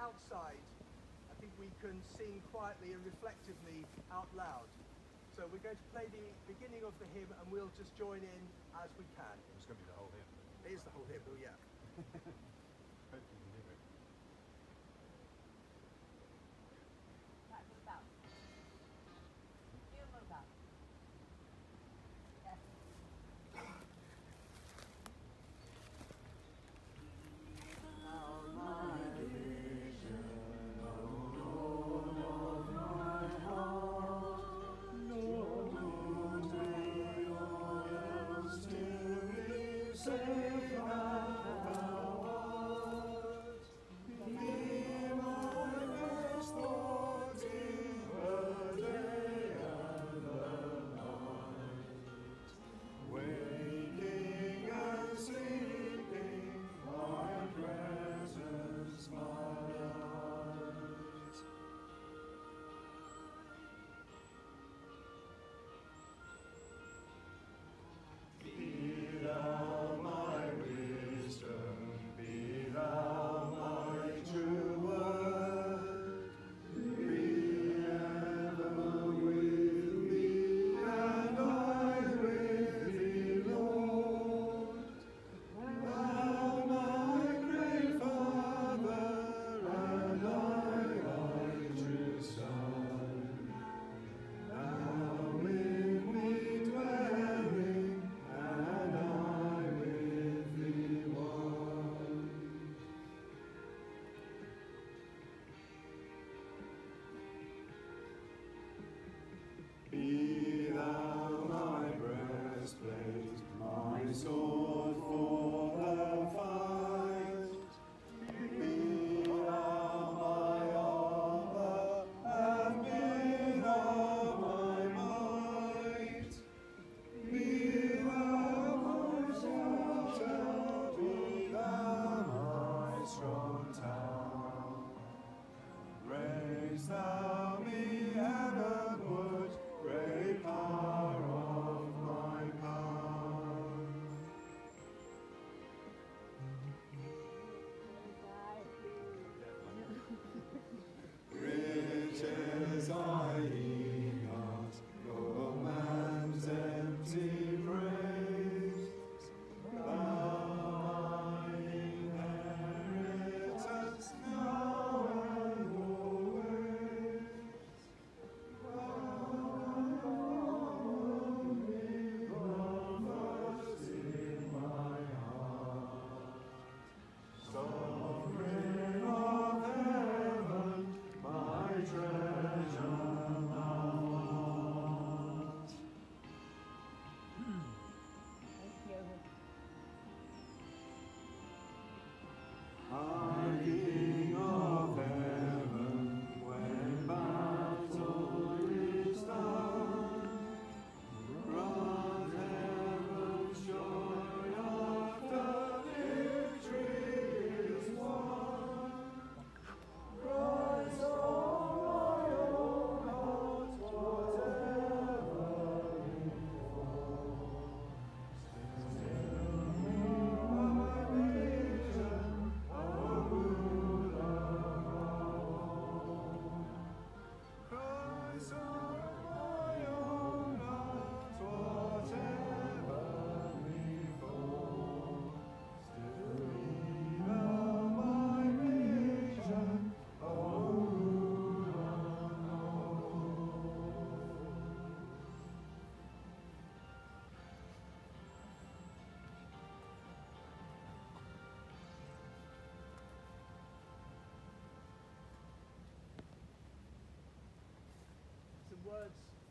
outside, I think we can sing quietly and reflectively out loud. So we're going to play the beginning of the hymn and we'll just join in as we can. It's going to be the whole hymn. It is the whole hymn, oh yeah.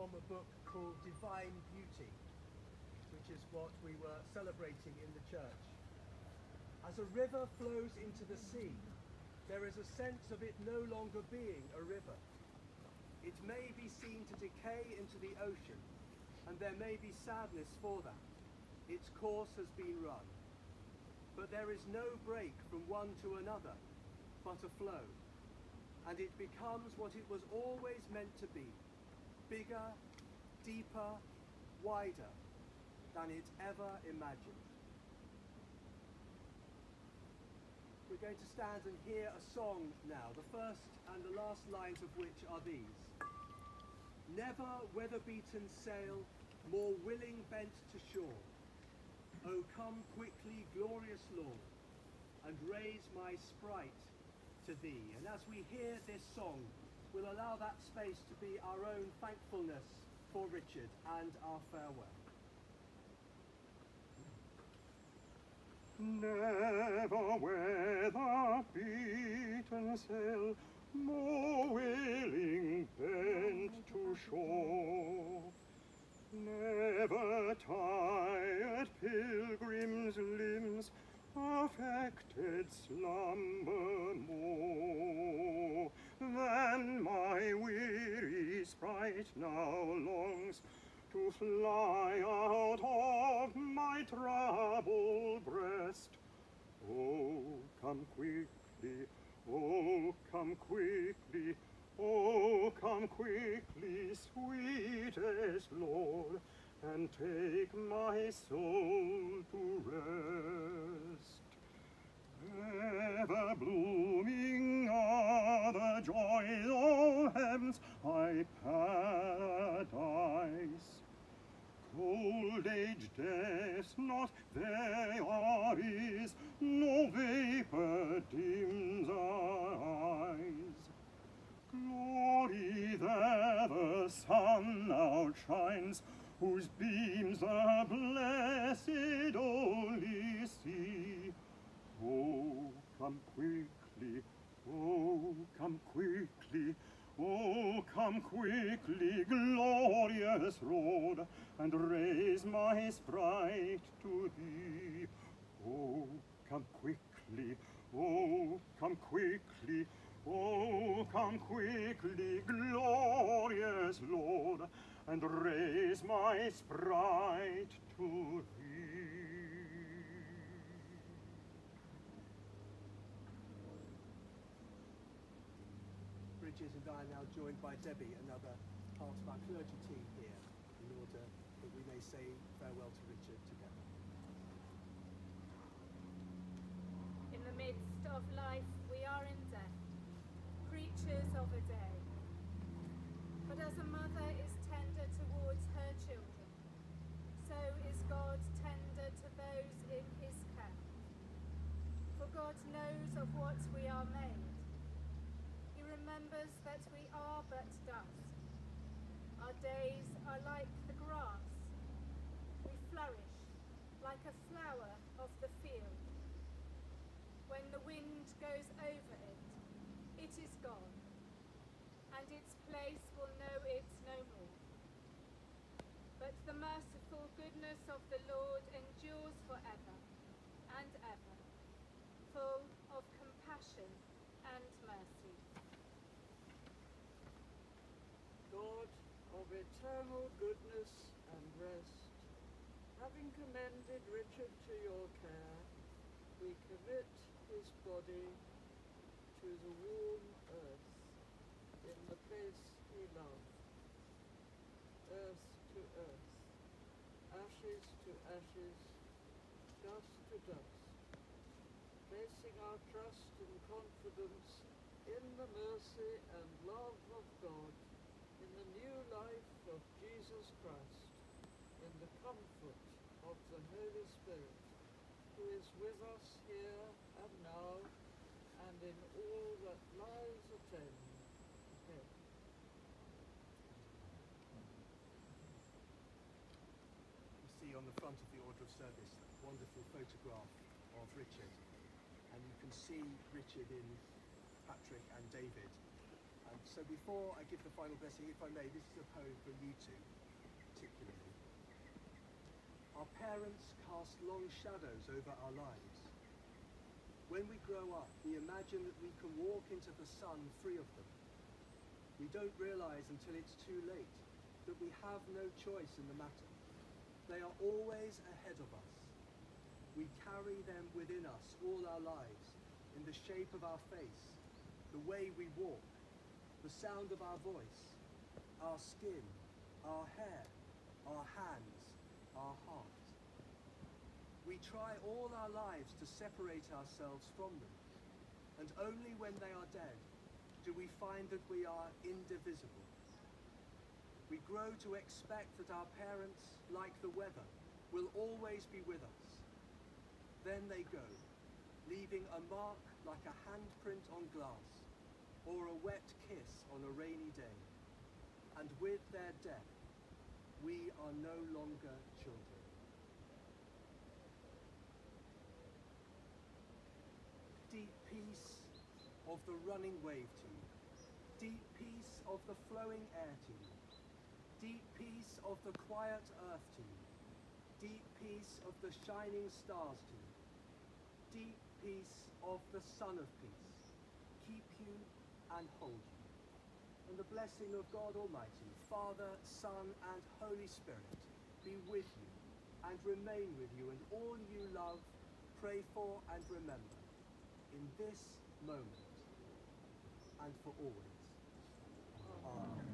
from a book called Divine Beauty, which is what we were celebrating in the church. As a river flows into the sea, there is a sense of it no longer being a river. It may be seen to decay into the ocean, and there may be sadness for that. Its course has been run. But there is no break from one to another, but a flow. And it becomes what it was always meant to be bigger, deeper, wider than it ever imagined. We're going to stand and hear a song now, the first and the last lines of which are these. Never weather-beaten sail, more willing bent to shore. O come quickly, glorious Lord, and raise my sprite to thee. And as we hear this song, we'll allow that space to be our own thankfulness for Richard and our farewell. Never weather beaten sail, more willing bent to shore. Never tired pilgrims' limbs affected slumber sprite now longs to fly out of my troubled breast. Oh, come quickly, oh, come quickly, oh, come quickly, sweetest Lord, and take my soul to rest. Ever blooming are the joys of heaven's high paradise. Cold age death's not there is, no vapor dims our eyes. Glory there the sun now shines, whose beams the blessed only see. Oh, come quickly, oh, come quickly, oh, come quickly, my sprite to thee. Oh, come quickly, oh, come quickly, oh, come quickly, glorious Lord, and raise my sprite to thee. Bridges and I are now joined by Debbie, another part of our clergy team here, that we may say farewell to Richard together. In the midst of life, we are in death, creatures of a day. But as a mother is tender towards her children, so is God tender to those in his care. For God knows of what we are made. He remembers that we are but dust. Our days are like the grass. Flourish like a flower of the field. When the wind goes over it, it is gone, and its place will know it no more. But the merciful goodness of the Lord endures forever and ever, full of compassion and mercy. God of eternal goodness and rest, having commended Richard to your care, we commit his body to the warm earth in the place he loved. Earth to earth, ashes to ashes, dust to dust, placing our trust and confidence in the mercy and love of God in the new life of Jesus Christ, in the comfort of the Holy Spirit, who is with us here and now, and in all that lies attend. ahead. You see on the front of the order of service a wonderful photograph of Richard, and you can see Richard in Patrick and David. And so before I give the final blessing, if I may, this is a poem for you two. Our parents cast long shadows over our lives. When we grow up, we imagine that we can walk into the sun free of them. We don't realize until it's too late that we have no choice in the matter. They are always ahead of us. We carry them within us all our lives, in the shape of our face, the way we walk, the sound of our voice, our skin, our hair, our hands, our heart. We try all our lives to separate ourselves from them, and only when they are dead do we find that we are indivisible. We grow to expect that our parents, like the weather, will always be with us. Then they go, leaving a mark like a handprint on glass or a wet kiss on a rainy day. And with their death, we are no longer children. Deep peace of the running wave to you. Deep peace of the flowing air to you. Deep peace of the quiet earth to you. Deep peace of the shining stars to you. Deep peace of the Son of Peace. Keep you and hold you. And the blessing of God Almighty, Father, Son, and Holy Spirit be with you and remain with you and all you love, pray for, and remember in this moment and for always. Amen.